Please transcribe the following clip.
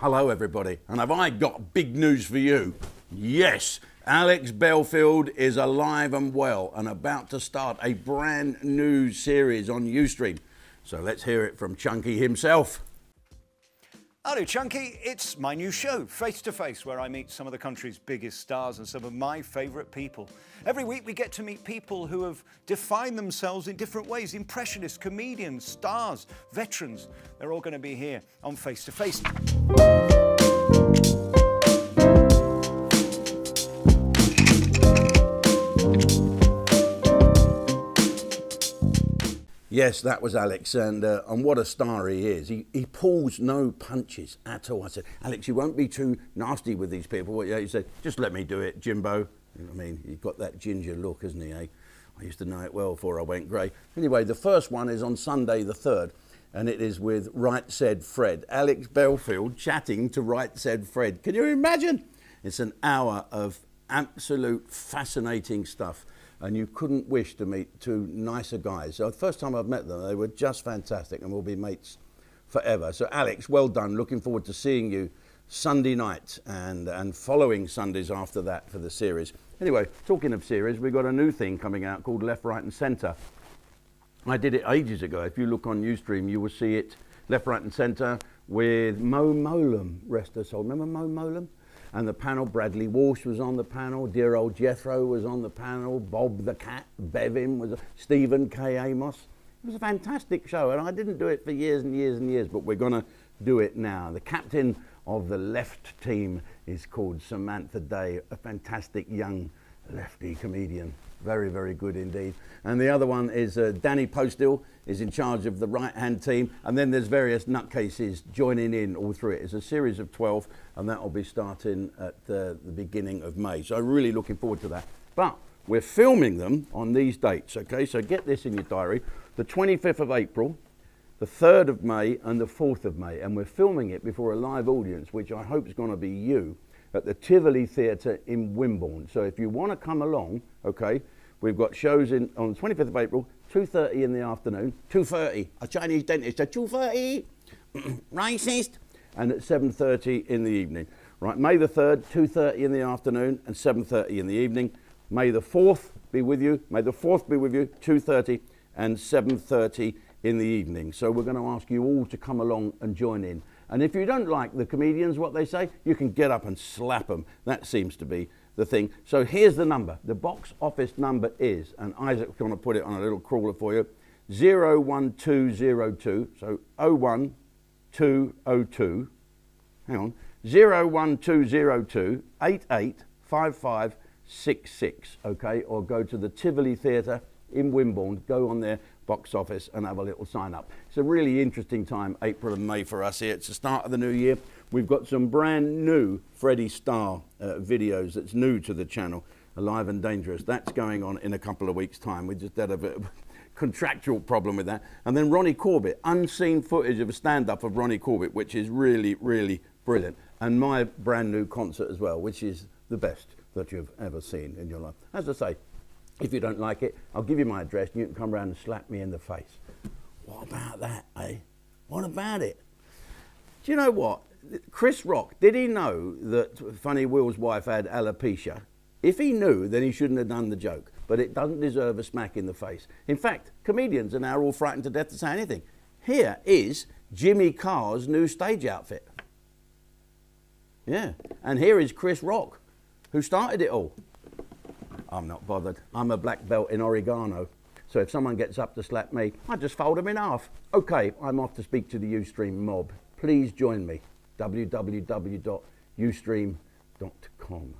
Hello, everybody. And have I got big news for you? Yes, Alex Belfield is alive and well and about to start a brand new series on Ustreme. So let's hear it from Chunky himself. Hello, Chunky. It's my new show, Face to Face, where I meet some of the country's biggest stars and some of my favourite people. Every week we get to meet people who have defined themselves in different ways impressionists, comedians, stars, veterans. They're all going to be here on Face to Face. Yes, that was Alex, and uh, and what a star he is. He, he pulls no punches at all. I said, Alex, you won't be too nasty with these people. Yeah, he said, just let me do it, Jimbo. You know I mean? He's got that ginger look, hasn't he? Eh? I used to know it well before I went grey. Anyway, the first one is on Sunday the 3rd, and it is with Right Said Fred. Alex Belfield chatting to Right Said Fred. Can you imagine? It's an hour of absolute fascinating stuff and you couldn't wish to meet two nicer guys. So the first time I've met them, they were just fantastic and we'll be mates forever. So Alex, well done. Looking forward to seeing you Sunday night and, and following Sundays after that for the series. Anyway, talking of series, we've got a new thing coming out called Left, Right and Centre. I did it ages ago. If you look on Ustreme, you will see it left, right and centre with Mo Mowlam, rest her soul. Remember Mo Mowlam? And the panel, Bradley Walsh was on the panel, dear old Jethro was on the panel, Bob the Cat, Bevin was, Stephen K. Amos. It was a fantastic show, and I didn't do it for years and years and years, but we're going to do it now. The captain of the left team is called Samantha Day, a fantastic young lefty comedian. Very, very good indeed. And the other one is uh, Danny Postil is in charge of the right-hand team. And then there's various nutcases joining in all through it. It's a series of 12 and that will be starting at uh, the beginning of May. So I'm really looking forward to that. But we're filming them on these dates, okay? So get this in your diary. The 25th of April, the 3rd of May and the 4th of May. And we're filming it before a live audience, which I hope is going to be you at the Tivoli Theatre in Wimborne. So if you want to come along, okay, we've got shows in on the 25th of April, 2.30 in the afternoon, 2.30, a Chinese dentist at 2.30, racist, and at 7.30 in the evening. Right, May the 3rd, 2.30 in the afternoon and 7.30 in the evening. May the 4th be with you, May the 4th be with you, 2.30 and 7.30 in the evening. So we're going to ask you all to come along and join in. And if you don't like the comedians, what they say, you can get up and slap them. That seems to be the thing. So here's the number. The box office number is, and Isaac's going to put it on a little crawler for you, 01202, so 01202, hang on, 01202 885566, okay? Or go to the Tivoli Theatre in Wimborne, go on their box office and have a little sign up. It's a really interesting time, April and May for us here. It's the start of the new year. We've got some brand new Freddie Starr uh, videos that's new to the channel, Alive and Dangerous. That's going on in a couple of weeks' time. We just had a bit of contractual problem with that. And then Ronnie Corbett, unseen footage of a stand-up of Ronnie Corbett, which is really, really brilliant. And my brand new concert as well, which is the best that you've ever seen in your life. As I say, if you don't like it, I'll give you my address and you can come around and slap me in the face. What about that, eh? What about it? Do you know what? Chris Rock, did he know that Funny Will's wife had alopecia? If he knew, then he shouldn't have done the joke. But it doesn't deserve a smack in the face. In fact, comedians are now all frightened to death to say anything. Here is Jimmy Carr's new stage outfit. Yeah. And here is Chris Rock, who started it all. I'm not bothered. I'm a black belt in oregano. So if someone gets up to slap me, I just fold them in half. Okay, I'm off to speak to the Ustreme mob. Please join me. www.ustreme.com.